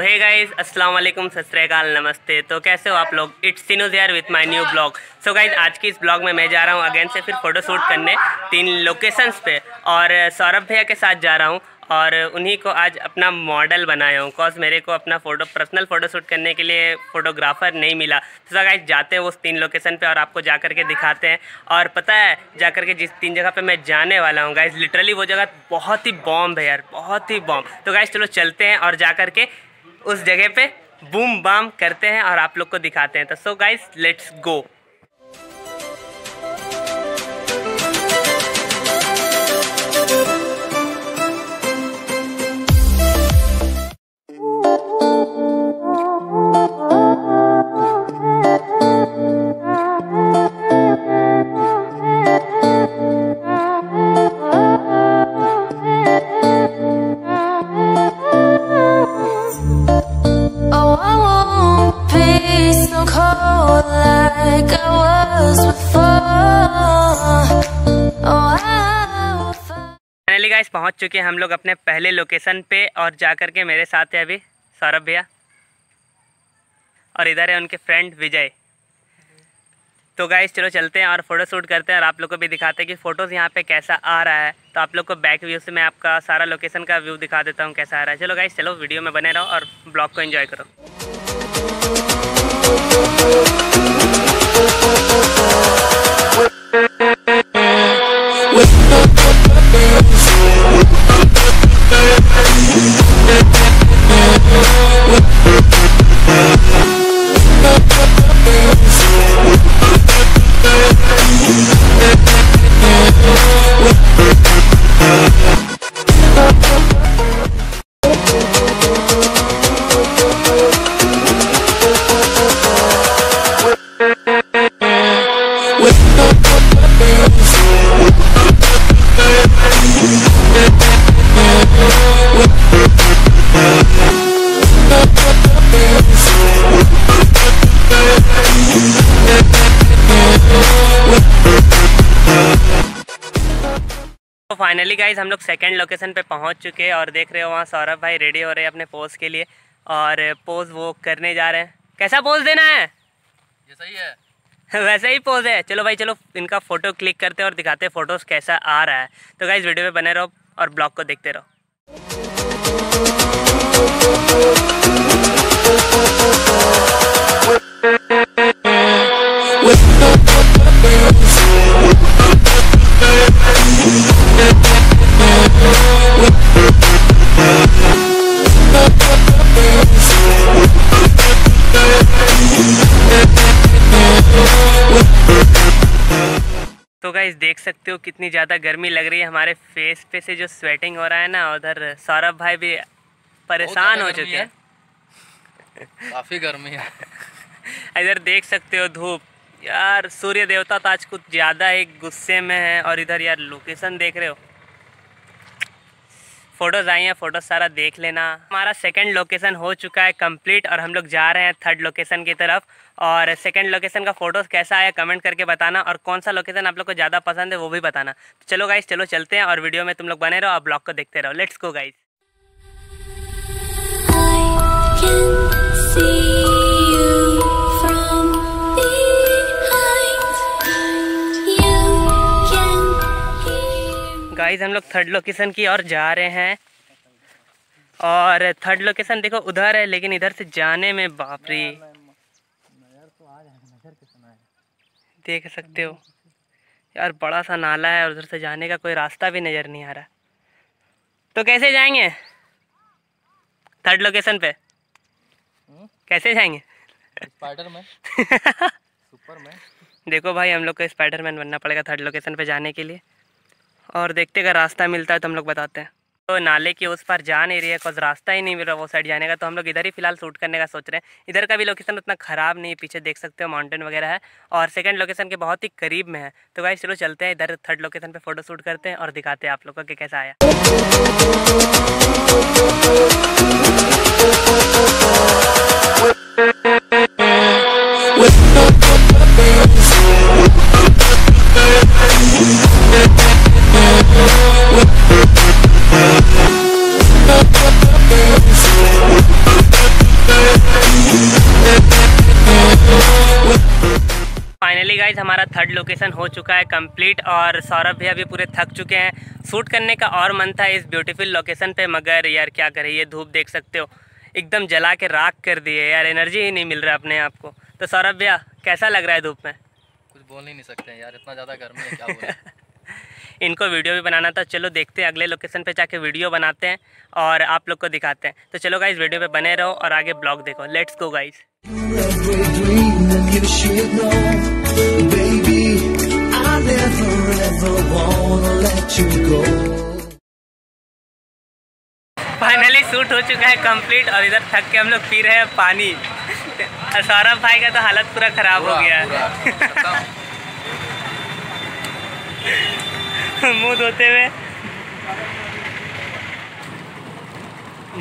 सो hey guys अस्सलाम वालेकुम सत नमस्ते। तो कैसे हो आप लोग? इट्स सिनोज यार with my new vlog so guys आज की इस ब्लॉग में मैं जा रहा हूँ अगेन से फिर फ़ोटो शूट करने तीन लोकेशंस पे। और सौरभ भैया के साथ जा रहा हूँ। और उन्हीं को आज अपना मॉडल बनाया हूँ। कॉज मेरे को अपना फ़ोटो पर्सनल फ़ोटो शूट करने के लिए फ़ोटोग्राफ़र नहीं मिला। तो सर गाइज़ जाते हैं उस तीन लोकेशन पे और आपको जा कर के दिखाते हैं। और पता है जा कर के जिस तीन जगह पे मैं जाने वाला हूँ गाइज़ लिटरली वो जगह बहुत ही बॉम्ब है यार, बहुत ही बॉम्ब तो गाइज़ चलो चलते हैं और जा कर के उस जगह पे बूम बाम करते हैं और आप लोग को दिखाते हैं। तो so guys let's go guys पहुँच चुके हैं हम लोग अपने पहले लोकेशन पे और जा कर के मेरे साथ है अभी सौरभ भैया। और इधर है उनके फ्रेंड विजय। तो गाइस चलो चलते हैं और फ़ोटो शूट करते हैं और आप लोग को भी दिखाते हैं कि फ़ोटोज़ यहाँ पे कैसा आ रहा है। तो आप लोग को बैक व्यू से मैं आपका सारा लोकेशन का व्यू दिखा देता हूँ कैसा आ रहा है। चलो गाइस चलो वीडियो में बने रहो और ब्लॉग को इन्जॉय करो। तो फाइनली गाइज़ हम लोग सेकेंड लोकेशन पे पहुँच चुके हैं और देख रहे हो वहाँ सौरभ भाई रेडी हो रहे हैं अपने पोज के लिए और पोज वो करने जा रहे हैं। कैसा पोज देना है? ये सही है। वैसे ही पोज है। चलो भाई चलो इनका फ़ोटो क्लिक करते हैं और दिखाते हैं फ़ोटोज़ कैसा आ रहा है। तो गाइज़ वीडियो में बने रहो और ब्लॉग को देखते रहो। गाइज़ देख सकते हो कितनी ज़्यादा गर्मी लग रही है हमारे फेस पे से जो स्वेटिंग हो रहा है ना उधर सौरभ भाई भी परेशान हो चुके हैं। काफ़ी गर्मी है। इधर देख सकते हो धूप। यार सूर्य देवता तो आज कुछ ज़्यादा ही गुस्से में है और इधर यार लोकेशन देख रहे हो। फ़ोटोज़ आई हैं फ़ोटोज़ सारा देख लेना। हमारा सेकंड लोकेशन हो चुका है कंप्लीट और हम लोग जा रहे हैं थर्ड लोकेशन की तरफ़। और सेकंड लोकेशन का फ़ोटोज़ कैसा आया कमेंट करके बताना और कौन सा लोकेशन आप लोग को ज़्यादा पसंद है वो भी बताना। तो चलो गाइज़ चलो चलते हैं और वीडियो में तुम लोग बने रहो और ब्लॉग को देखते रहो। लेट्स गो गाइज़ गाइज़ हम लोग थर्ड लोकेशन की ओर जा रहे हैं। और थर्ड लोकेशन देखो उधर है लेकिन इधर से जाने में बापरी। देख सकते हो। यार बड़ा सा नाला है और उधर से जाने का कोई रास्ता भी नज़र नहीं आ रहा। तो कैसे जाएँगे? थर्ड लोकेशन पे। कैसे जाएँगे? स्पाइडर मैन सुपर मैन देखो भाई हम लोग को स्पाइडरमैन बनना पड़ेगा थर्ड लोकेशन पे जाने के लिए। और देखते अगर रास्ता मिलता है तो हम लोग बताते हैं। तो नाले के उस पर जा नहीं रही है कुछ रास्ता ही नहीं मिल रहा वो साइड जाने का। तो हम लोग इधर ही फ़िलहाल शूट करने का सोच रहे हैं। इधर का भी लोकेशन उतना ख़राब नहीं है, पीछे देख सकते हो माउंटेन वगैरह है। और सेकंड लोकेशन के बहुत ही करीब में है। तो भाई चलो चलते हैं, इधर थर्ड लोकेशन पे फ़ोटो शूट करते हैं और दिखाते हैं आप लोगों का कि कैसा आया। गाइज़ हमारा थर्ड लोकेशन हो चुका है कंप्लीट और सौरभ भी अभी पूरे थक चुके हैं। शूट करने का और मन था इस ब्यूटीफुल लोकेशन पे मगर यार क्या करें ये धूप देख सकते हो। एकदम जला के राख कर दिए यार एनर्जी ही नहीं मिल रहा अपने आप को। तो सौरभ भैया कैसा लग रहा है धूप में? कुछ बोल ही नहीं सकते यार इतना ज़्यादा गर्मी है क्या बोले? इनको वीडियो भी बनाना था चलो देखते हैं अगले लोकेशन पे जाके वीडियो बनाते हैं और आप लोग को दिखाते हैं। तो चलो गाइज़ वीडियो पे बने रहो और आगे ब्लॉग देखो। Let's go guys Every dream that you should know, baby. I never ever wanna let you go. Finally shoot हो चुका है कंप्लीट और इधर थक के हम लोग पी रहे हैं पानी और सौरभ भाई का तो हालत पूरा खराब हो गया है। मुँह धोते हुए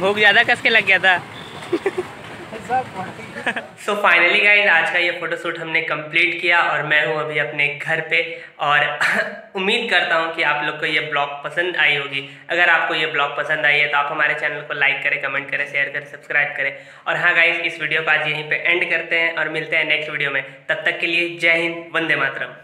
भूख ज़्यादा कस के लग गया था सो फाइनली गाइज़ आज का ये फोटोशूट हमने कंप्लीट किया और मैं हूँ अभी अपने घर पे और उम्मीद करता हूँ कि आप लोग को ये ब्लॉग पसंद आई होगी। अगर आपको ये ब्लॉग पसंद आई है तो आप हमारे चैनल को लाइक करें कमेंट करें शेयर करें सब्सक्राइब करें। और हाँ गाइज़ इस वीडियो को आज यहीं पे एंड करते हैं और मिलते हैं नेक्स्ट वीडियो में। तब तक के लिए जय हिंद, वंदे मातरम।